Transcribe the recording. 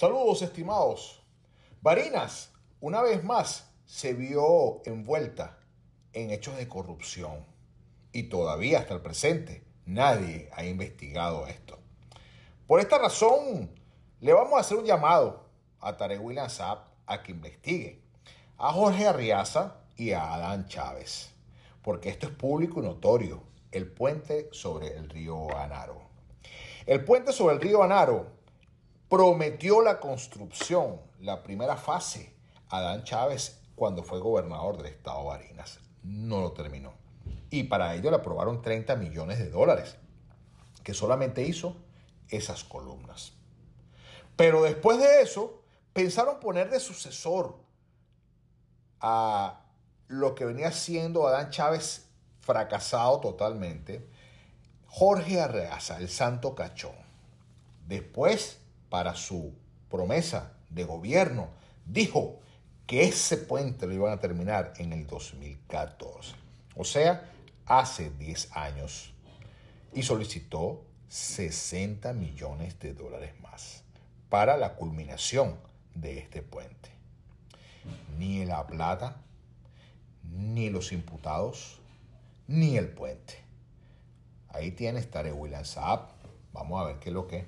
Saludos estimados. Barinas, una vez más, se vio envuelta en hechos de corrupción y todavía hasta el presente nadie ha investigado esto. Por esta razón, le vamos a hacer un llamado a Tarek William a que investigue a Jorge Arriaza y a Adán Chávez, porque esto es público y notorio, el puente sobre el río Anaro. El puente sobre el río Anaro prometió la construcción, la primera fase, a Adán Chávez cuando fue gobernador del estado de Barinas. No lo terminó. Y para ello le aprobaron 30 millones de dólares, que solamente hizo esas columnas. Pero después de eso, pensaron poner de sucesor a lo que venía siendo Adán Chávez fracasado totalmente, Jorge Arreaza, el santo cachón. Después para su promesa de gobierno, dijo que ese puente lo iban a terminar en el 2014, o sea, hace 10 años, y solicitó 60 millones de dólares más para la culminación de este puente. Ni la plata, ni los imputados, ni el puente. Ahí tiene Tare William Saab. Vamos a ver qué es lo que